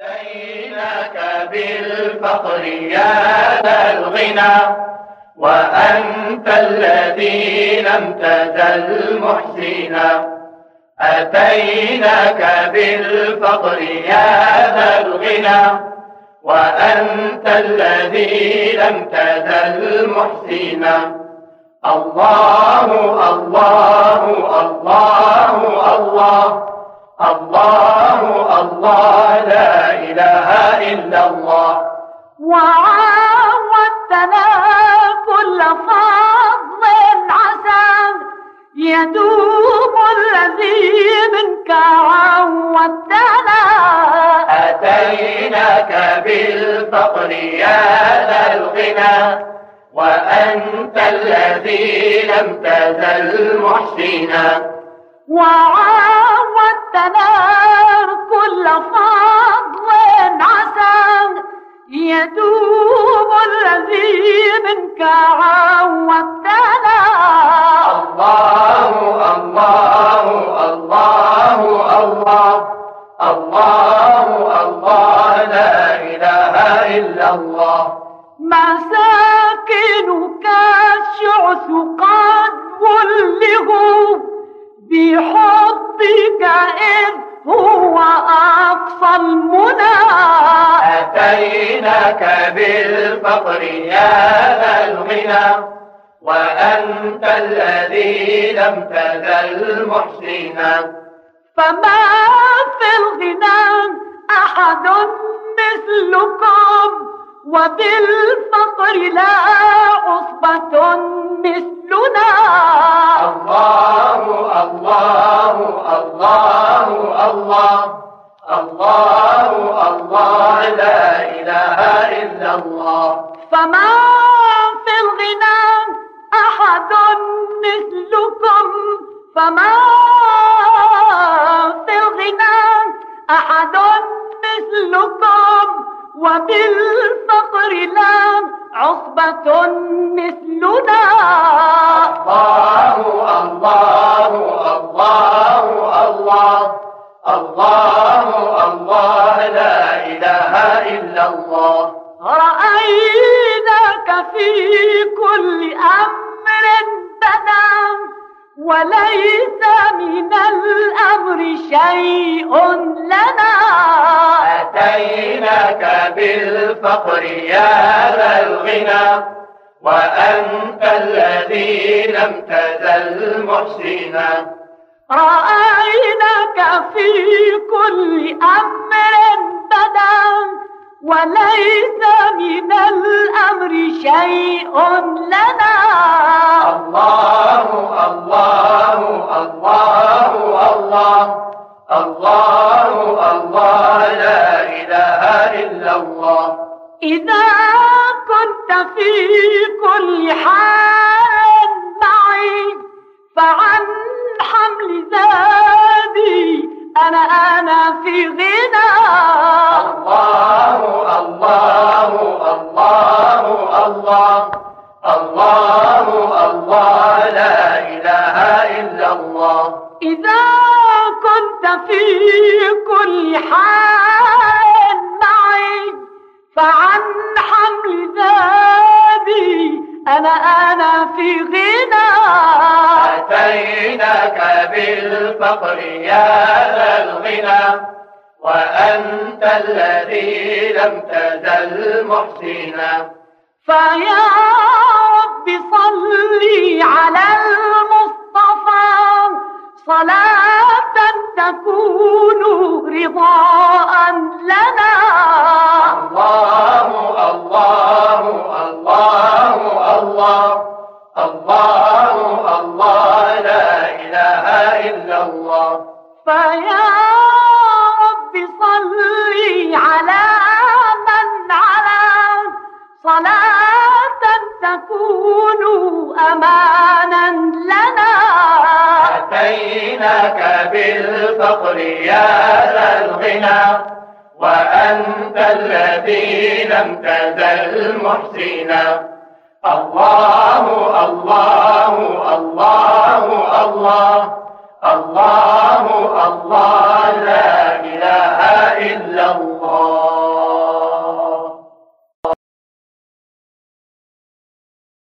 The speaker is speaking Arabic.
أتيناك بالفقر يا ذا الغنى وأنت الذي لم تزل محسنا أتيناك بالفقر يا ذا الغنى وأنت الذي لم تزل محسنا الله الله الله الله الله. الله لا إله إلا الله. وعودتنا كل فضل عسى يدوم الذي منك عودتنا أتيناك بالفقر يا ذا الغنى. وأنت الذي لم تزل محسنا. وعودتنا كل فضل عسى يدوم الذي منك عودتنا. الله الله الله الله الله الله لا إله إلا الله. مساكنك أتيناك بالفقر يا ذا الغنى وأنت الذي لم تزل محسنا. فما في الغنى أحد مثلكم وبالفقر لا عصبة مثلنا. الله الله الله الله الله الله. لا إله إلا الله. فما في الغنى أحد مثلكم. فما في الغنى أحد مثلكم. وبالفقر لا عصبة مثلنا. الله الله الله الله الله الله. الله. رأيناك في كل أمر بدا وليس من الأمر شيء لنا. أتيناك بالفقر يا ذا الغنى وأنت الذي لم تزل محسنا. رأيناك في كل أمر وليس من الأمر شيء لنا. الله الله الله الله الله الله لا إله إلا الله. إذا كنت في أنا في غنى. الله الله الله الله. الله الله لا إله إلا الله. إذا كنت في كل حال معي فعن حمل زادي أنا أنا في غنى. أتيناك بالفقر يا الغنى وأنت الذي لم تزل محسنا فيا رب صلي على المصطفى صلاة تكون رضاء لنا. الله فيا رب صلي على من على صلاة تكون أمانا لنا. أتيناك بالفقر يا ذا الغنى وأنت الذي لم تزل محسنا. الله الله الله الله الله. الله لا إله